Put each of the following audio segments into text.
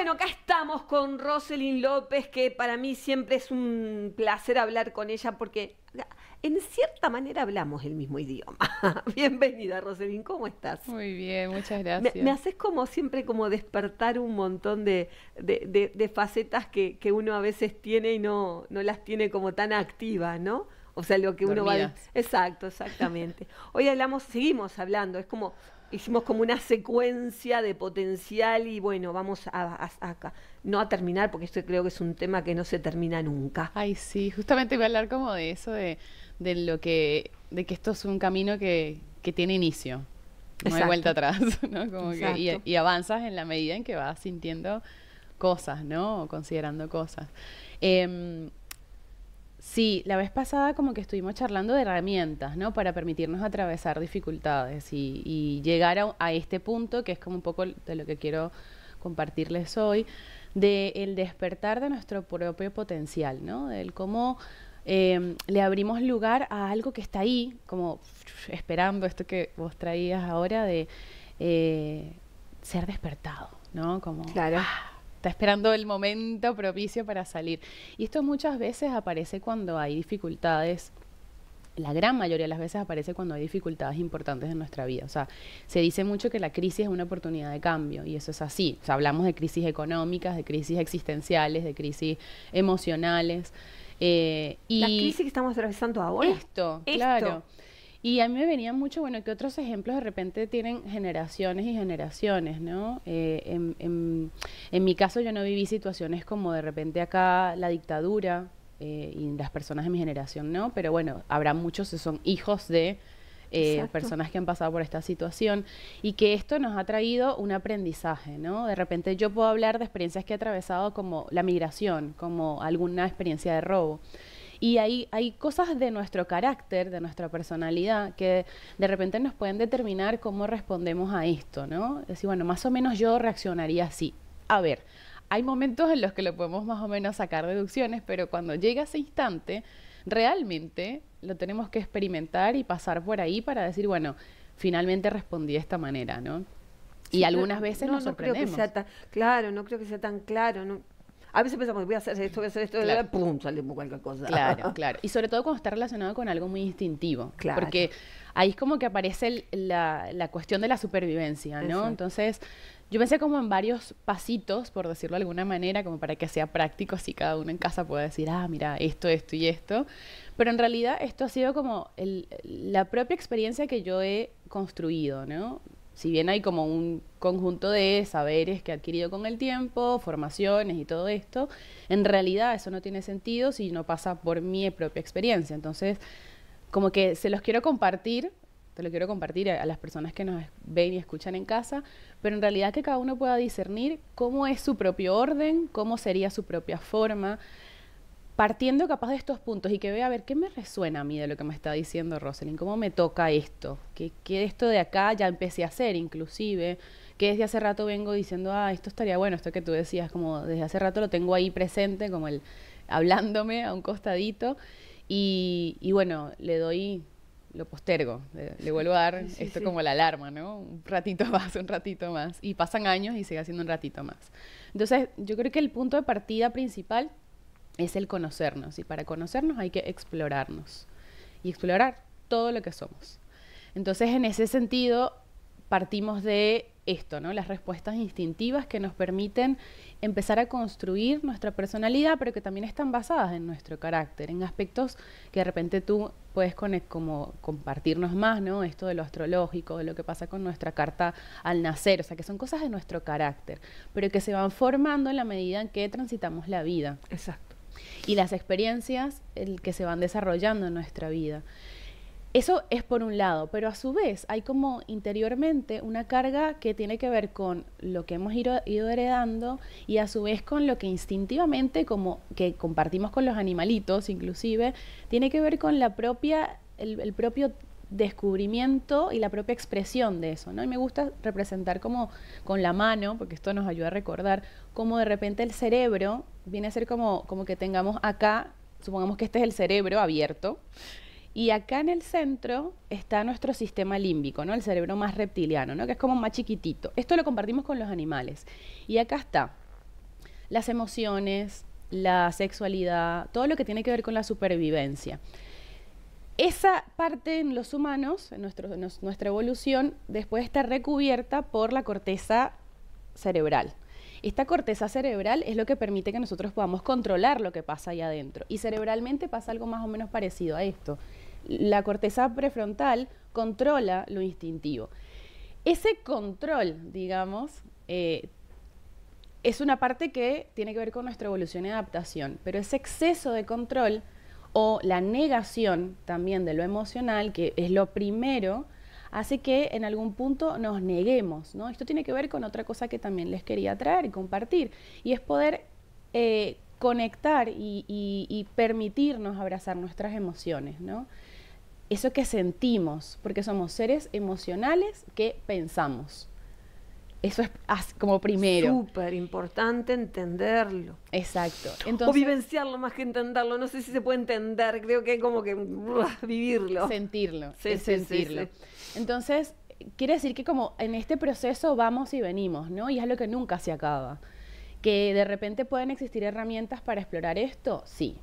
Bueno, acá estamos con Roselyn López, que para mí siempre es un placer hablar con ella porque en cierta manera hablamos el mismo idioma. Bienvenida, Roselyn, ¿cómo estás? Muy bien, muchas gracias. Me, haces como siempre como despertar un montón de, facetas que, uno a veces tiene y no, no las tiene como tan activas, ¿no? O sea, lo que uno va... Exacto, exactamente. Hoy hablamos, seguimos hablando, es como hicimos como una secuencia de potencial y bueno, vamos a, acá. No a terminar, porque esto creo que es un tema que no se termina nunca. Ay, sí, justamente voy a hablar como de eso, de, de lo que, de que esto es un camino que, que tiene inicio. No hay vuelta atrás, ¿no? Como que, y, avanzas en la medida en que vas sintiendo cosas, ¿no? O considerando cosas. Eh, Sí, la vez pasada como que estuvimos charlando de herramientas, ¿no? Para permitirnos atravesar dificultades y, llegar a, este punto, que es como un poco de lo que quiero compartirles hoy, de el despertar de nuestro propio potencial, ¿no? Del cómo em, le abrimos lugar a algo que está ahí, como esperando esto que vos traías ahora de eh, ser despertado, ¿no? Como, claro. Ah, está esperando el momento propicio para salir. Y esto muchas veces aparece cuando hay dificultades la gran mayoría de las veces aparece cuando hay dificultades importantes en nuestra vida. O sea, se dice mucho que la crisis es una oportunidad de cambio y eso es así. O sea, hablamos de crisis económicas, de crisis existenciales, de crisis emocionales. Eh, y la crisis que estamos atravesando ahora. Esto, esto. claro. Y a mí me venía mucho, bueno, que otros ejemplos de repente tienen generaciones y generaciones, ¿no? Eh, en, en, mi caso yo no viví situaciones como de repente acá la dictadura eh, y las personas de mi generación, ¿no? Pero bueno, habrá muchos que son hijos de eh, personas que han pasado por esta situación y que esto nos ha traído un aprendizaje, ¿no? De repente yo puedo hablar de experiencias que he atravesado como la migración, como alguna experiencia de robo. Y hay, hay cosas de nuestro carácter, de nuestra personalidad, que de repente nos pueden determinar cómo respondemos a esto, ¿no? Es decir, bueno, más o menos yo reaccionaría así. A ver, hay momentos en los que lo podemos más o menos sacar deducciones, pero cuando llega ese instante, realmente lo tenemos que experimentar y pasar por ahí para decir, bueno, finalmente respondí de esta manera, ¿no? y algunas veces nos sorprendemos. No creo que sea tan, claro, no creo que sea tan claro. No, a veces pensamos, voy a hacer esto, voy a hacer esto, y pum, sale cualquier cosa. Claro, claro. Y sobre todo cuando está relacionado con algo muy instintivo. Claro. Porque ahí es como que aparece la, la, cuestión de la supervivencia, ¿no? Entonces, yo pensé como en varios pasitos, por decirlo de alguna manera, como para que sea práctico, así cada uno en casa pueda decir, ah, mira, esto, esto y esto. Pero en realidad esto ha sido como el, la propia experiencia que yo he construido, ¿no? Si bien hay como un conjunto de saberes que he adquirido con el tiempo, formaciones y todo esto, en realidad eso no tiene sentido si no pasa por mi propia experiencia. Entonces, como que se los quiero compartir, te lo quiero compartir a, las personas que nos ven y escuchan en casa, pero en realidad que cada uno pueda discernir cómo es su propio orden, cómo sería su propia forma, partiendo capaz de estos puntos y que vea a ver qué me resuena a mí de lo que me está diciendo Rosalind, cómo me toca esto, que, que esto de acá ya empecé a hacer inclusive, que desde hace rato vengo diciendo, ah, esto estaría bueno, esto que tú decías, como desde hace rato lo tengo ahí presente, como el hablándome a un costadito, y, y bueno, le doy, lo postergo, le, vuelvo a dar esto como la alarma, ¿no? Un ratito más, un ratito más, y pasan años y sigue haciendo un ratito más. Entonces, yo creo que el punto de partida principal es el conocernos. Y para conocernos hay que explorarnos y explorar todo lo que somos. Entonces, en ese sentido, partimos de esto, ¿no? Las respuestas instintivas que nos permiten empezar a construir nuestra personalidad, pero que también están basadas en nuestro carácter, en aspectos que de repente tú puedes como compartirnos más, ¿no? Esto de lo astrológico, de lo que pasa con nuestra carta al nacer, o sea, que son cosas de nuestro carácter, pero que se van formando en la medida en que transitamos la vida. Exacto y las experiencias el que se van desarrollando en nuestra vida. Eso es por un lado, pero a su vez hay como interiormente una carga que tiene que ver con lo que hemos ido, heredando y a su vez con lo que instintivamente, como que compartimos con los animalitos inclusive, tiene que ver con la propia, el propio descubrimiento y la propia expresión de eso, ¿no? Y me gusta representar como con la mano, porque esto nos ayuda a recordar cómo de repente el cerebro viene a ser como, como que tengamos acá, supongamos que este es el cerebro abierto, y acá en el centro está nuestro sistema límbico, ¿no? El cerebro más reptiliano, ¿no? Que es como más chiquitito. Esto lo compartimos con los animales. Y acá está las emociones, la sexualidad, todo lo que tiene que ver con la supervivencia. Esa parte en los humanos, en, nuestra evolución, después está recubierta por la corteza cerebral. Esta corteza cerebral es lo que permite que nosotros podamos controlar lo que pasa ahí adentro. Y cerebralmente pasa algo más o menos parecido a esto. La corteza prefrontal controla lo instintivo. Ese control, digamos, eh, es una parte que tiene que ver con nuestra evolución y adaptación, pero ese exceso de control o la negación también de lo emocional, que es lo primero, hace que en algún punto nos neguemos, ¿no? Esto tiene que ver con otra cosa que también les quería traer y compartir, y es poder eh, conectar y, y, permitirnos abrazar nuestras emociones, ¿no? Eso que sentimos, porque somos seres emocionales que pensamos. Eso es como primero. Súper importante entenderlo. Exacto. o vivenciarlo más que entenderlo. No sé si se puede entender. Creo que como que vivirlo. Sentirlo. Sí, sentirlo. Entonces, quiere decir que como en este proceso vamos y venimos, ¿no? Y es lo que nunca se acaba. Que de repente pueden existir herramientas para explorar esto, sí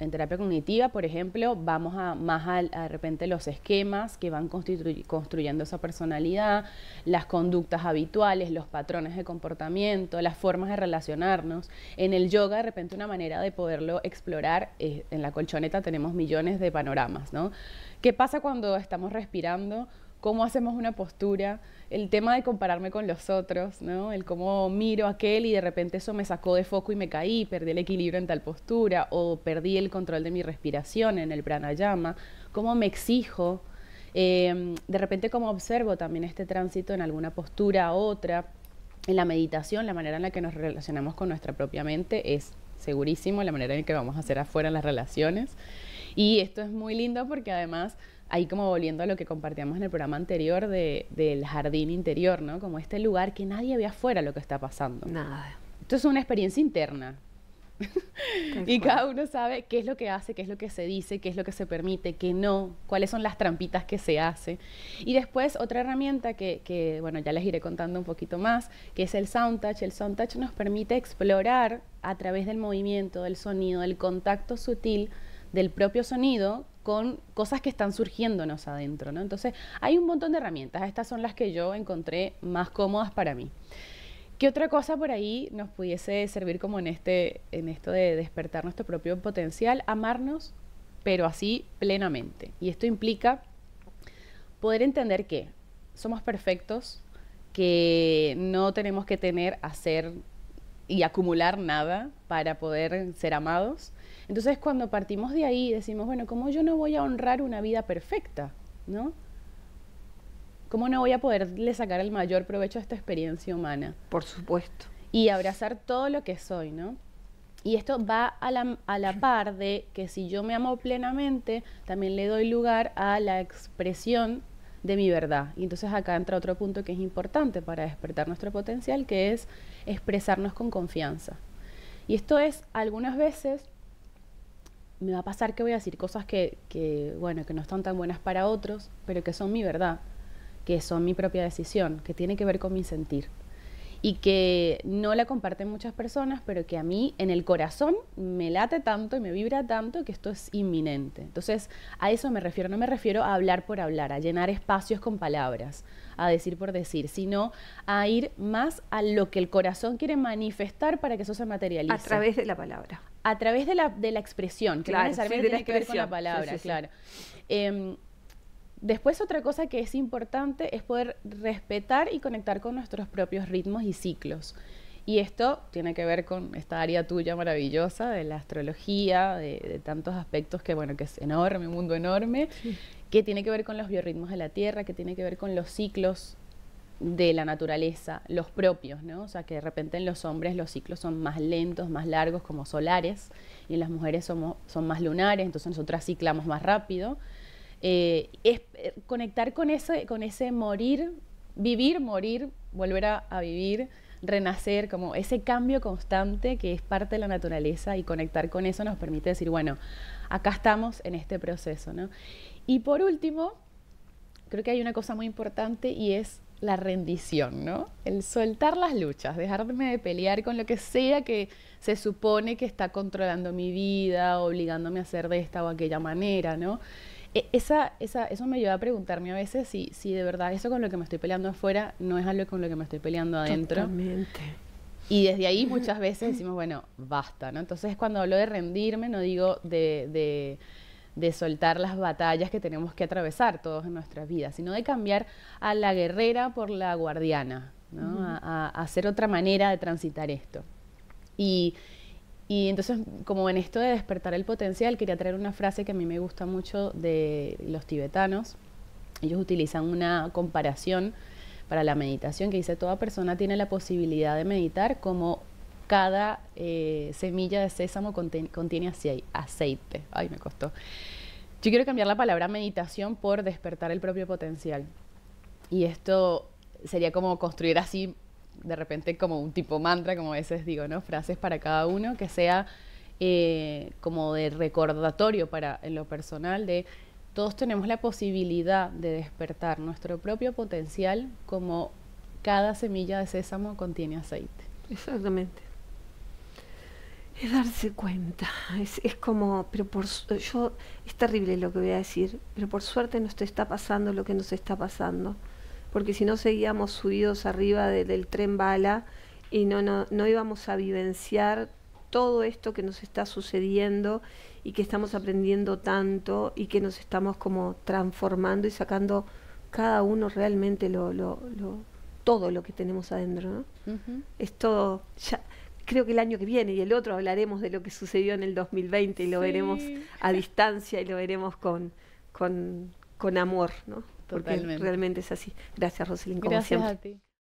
en terapia cognitiva, por ejemplo, vamos a más a, de repente los esquemas que van construyendo esa personalidad, las conductas habituales, los patrones de comportamiento, las formas de relacionarnos. En el yoga, de repente, una manera de poderlo explorar, en la colchoneta tenemos millones de panoramas, ¿no? ¿Qué pasa cuando estamos respirando? ¿Cómo hacemos una postura? el tema de compararme con los otros, ¿no? El cómo miro a aquel y de repente eso me sacó de foco y me caí, perdí el equilibrio en tal postura, o perdí el control de mi respiración en el pranayama, cómo me exijo, em, de repente cómo observo también este tránsito en alguna postura a otra, en la meditación, la manera en la que nos relacionamos con nuestra propia mente es segurísimo la manera en que vamos a hacer afuera las relaciones. Y esto es muy lindo porque además ahí como volviendo a lo que compartíamos en el programa anterior del jardín interior, ¿no? Como este lugar que nadie ve afuera lo que está pasando. Nada. Esto es una experiencia interna. y cada uno sabe qué es lo que hace, qué es lo que se dice, qué es lo que se permite, qué no, cuáles son las trampitas que se hace. Y después otra herramienta que, que, bueno, ya les iré contando un poquito más, que es el Sound Touch. El Sound Touch nos permite explorar a través del movimiento, del sonido, del contacto sutil del propio sonido con cosas que están surgiéndonos adentro, ¿no? Entonces, hay un montón de herramientas, estas son las que yo encontré más cómodas para mí. ¿Qué otra cosa por ahí nos pudiese servir como en, este, en esto de despertar nuestro propio potencial? Amarnos, pero así plenamente. Y esto implica poder entender que somos perfectos, que no tenemos que tener, hacer y acumular nada para poder ser amados, entonces cuando partimos de ahí decimos, bueno, ¿cómo yo no voy a honrar una vida perfecta? ¿No? ¿Cómo no voy a poderle sacar el mayor provecho a esta experiencia humana? Por supuesto. Y abrazar todo lo que soy, ¿no? Y esto va a la, a la par de que si yo me amo plenamente, también le doy lugar a la expresión de mi verdad. Y entonces acá entra otro punto que es importante para despertar nuestro potencial, que es expresarnos con confianza. Y esto es algunas veces me va a pasar que voy a decir cosas que, que, bueno, que no están tan buenas para otros, pero que son mi verdad, que son mi propia decisión, que tiene que ver con mi sentir y que no la comparten muchas personas, pero que a mí en el corazón me late tanto y me vibra tanto que esto es inminente. Entonces, a eso me refiero, no me refiero a hablar por hablar, a llenar espacios con palabras, a decir por decir, sino a ir más a lo que el corazón quiere manifestar para que eso se materialice. A través de la palabra. A través de la, de la expresión, que no necesariamente tiene que ver con la palabra, claro. Em, Después otra cosa que es importante es poder respetar y conectar con nuestros propios ritmos y ciclos. Y esto tiene que ver con esta área tuya maravillosa de la astrología, de, tantos aspectos que, bueno, que es enorme, un mundo enorme, que tiene que ver con los biorritmos de la Tierra, que tiene que ver con los ciclos de la naturaleza, los propios, ¿no? O sea, que de repente en los hombres los ciclos son más lentos, más largos, como solares, y en las mujeres somos, son más lunares, entonces nosotras ciclamos más rápido. Eh, es eh, conectar con ese, con ese morir, vivir, morir, volver a, vivir, renacer, como ese cambio constante que es parte de la naturaleza y conectar con eso nos permite decir, bueno, acá estamos en este proceso, ¿no? Y por último, creo que hay una cosa muy importante y es la rendición, ¿no? El soltar las luchas, dejarme de pelear con lo que sea que se supone que está controlando mi vida, obligándome a hacer de esta o aquella manera, ¿no? E, esa, esa, eso me lleva a preguntarme a veces si, si de verdad eso con lo que me estoy peleando afuera no es algo con lo que me estoy peleando adentro. Totalmente. Y desde ahí muchas veces decimos, bueno, basta, ¿no? Entonces cuando hablo de rendirme, no digo de, de, de soltar las batallas que tenemos que atravesar todos en nuestras vidas, sino de cambiar a la guerrera por la guardiana, ¿no? a, a hacer otra manera de transitar esto. Y, y entonces, como en esto de despertar el potencial, quería traer una frase que a mí me gusta mucho de los tibetanos. Ellos utilizan una comparación para la meditación que dice, toda persona tiene la posibilidad de meditar como cada eh, semilla de sésamo contiene aceite. Ay, me costó. Yo quiero cambiar la palabra meditación por despertar el propio potencial. Y esto sería como construir así de repente como un tipo mantra, como a veces digo, ¿no? Frases para cada uno, que sea eh, como de recordatorio para en lo personal de todos tenemos la posibilidad de despertar nuestro propio potencial como cada semilla de sésamo contiene aceite. Exactamente. Es darse cuenta, es, es como, pero por yo, es terrible lo que voy a decir, pero por suerte nos está pasando lo que nos está pasando porque si no seguíamos subidos arriba del tren bala y no, no, no íbamos a vivenciar todo esto que nos está sucediendo y que estamos aprendiendo tanto y que nos estamos como transformando y sacando cada uno realmente lo, lo, lo todo lo que tenemos adentro. ¿no? Es todo, ya, creo que el año que viene y el otro hablaremos de lo que sucedió en el 2020 y lo veremos a distancia y lo veremos con, con, con amor, ¿no? Porque realmente es así. Gracias, Roselyn, como Gracias siempre. a ti.